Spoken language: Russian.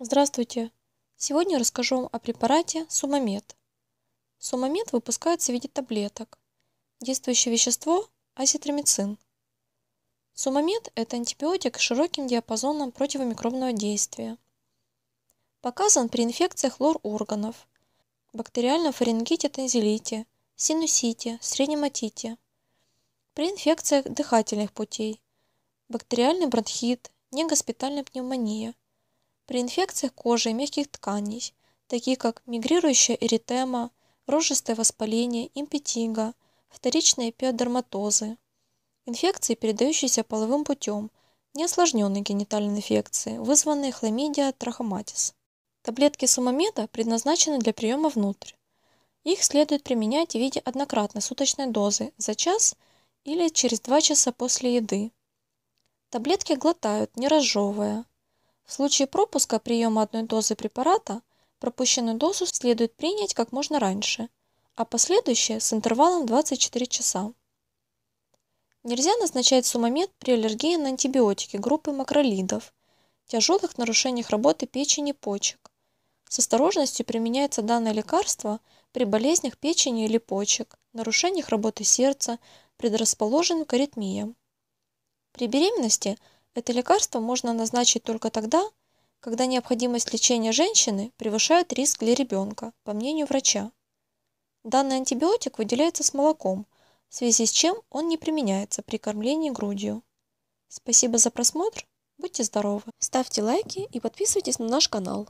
Здравствуйте! Сегодня расскажу вам о препарате Сумамед. Сумамед выпускается в виде таблеток. Действующее вещество – азитромицин. Сумамед – это антибиотик с широким диапазоном противомикробного действия. Показан при инфекциях лор органов, бактериальном фарингите танзелите, синусите, среднем отите, при инфекциях дыхательных путей, бактериальный бронхит, негоспитальная пневмония – при инфекциях кожи и мягких тканей, такие как мигрирующая эритема, рожистое воспаление, импетиго, вторичные пиодерматозы, инфекции, передающиеся половым путем, неосложненные генитальные инфекции, вызванные хламидия трахоматис. Таблетки сумамеда предназначены для приема внутрь. Их следует применять в виде однократной суточной дозы за час или через 2 часа после еды. Таблетки глотают, не разжевывая. В случае пропуска приема одной дозы препарата пропущенную дозу следует принять как можно раньше, а последующие с интервалом 24 часа. Нельзя назначать сумамед при аллергии на антибиотики группы макролидов, тяжелых нарушениях работы печени и почек. С осторожностью применяется данное лекарство при болезнях печени или почек, нарушениях работы сердца, предрасположенным к аритмиям. При беременности – это лекарство можно назначить только тогда, когда необходимость лечения женщины превышает риск для ребенка, по мнению врача. Данный антибиотик выделяется с молоком, в связи с чем он не применяется при кормлении грудью. Спасибо за просмотр, будьте здоровы! Ставьте лайки и подписывайтесь на наш канал.